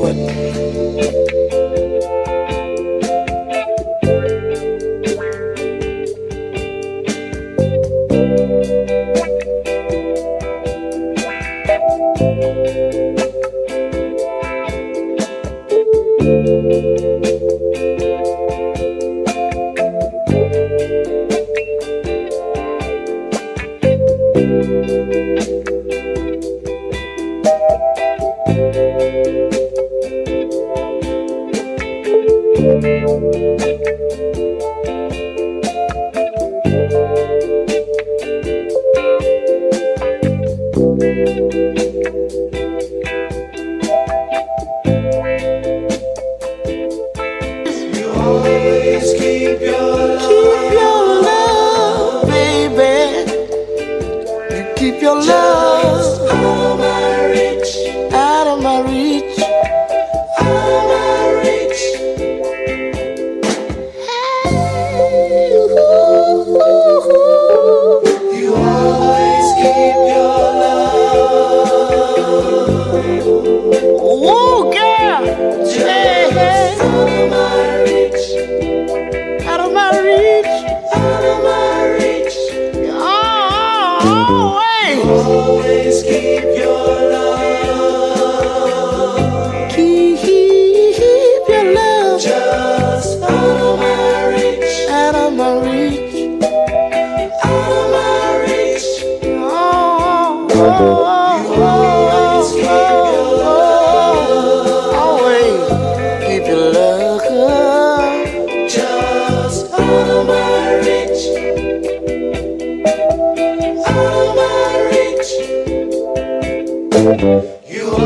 forward. love.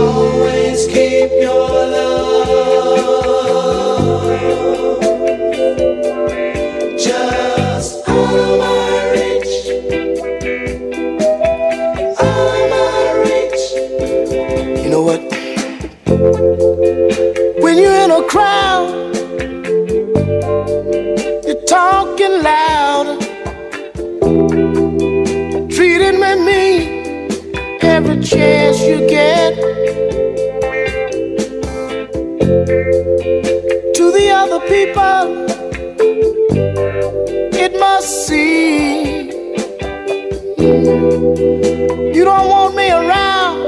always keep your love just out of my reach, out of my reach. You know what? When you're in a crowd, you're talking loud, treating me mean chance you get to the other people it must seem you don't want me around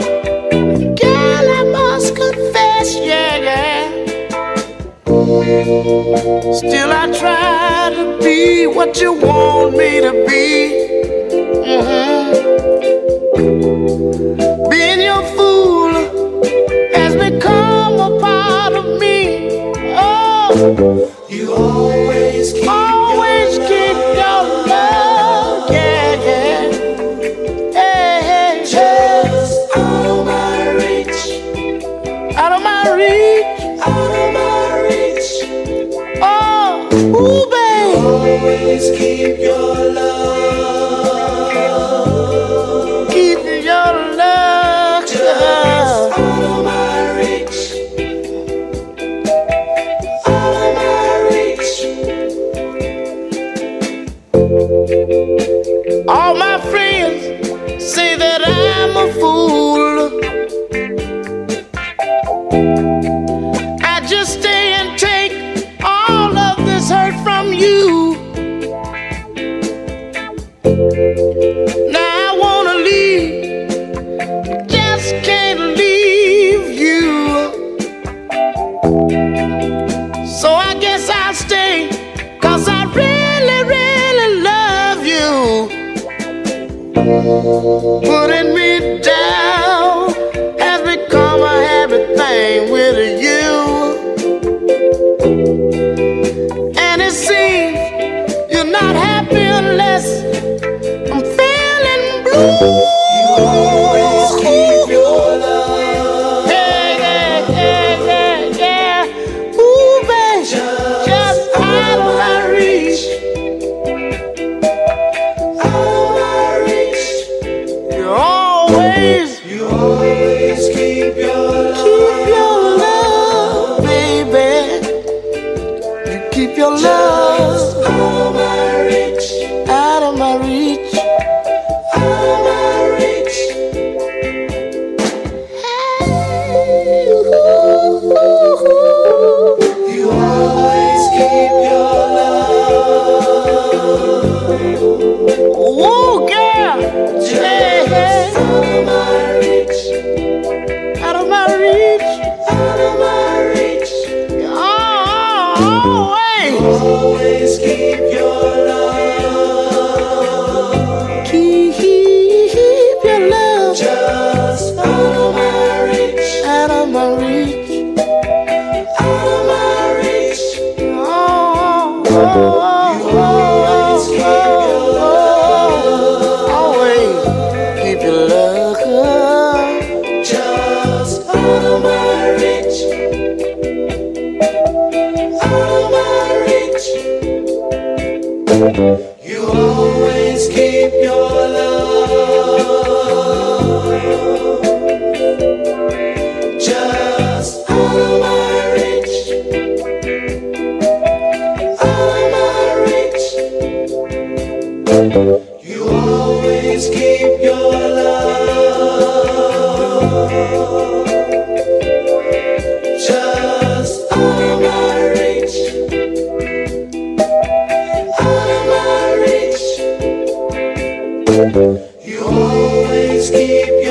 girl i must confess yeah, yeah. still i try to be what you want me to be mm-hmm your fool has become a part of me. Oh, you always keep your love, yeah, yeah. Just out of my reach, out of my reach, out of my reach. Oh, ooh, babe. You always keep your love. you. Now I wanna leave, just can't leave you. So I guess I'll stay, cause I really, really love you. Putting me down. not happy keep you.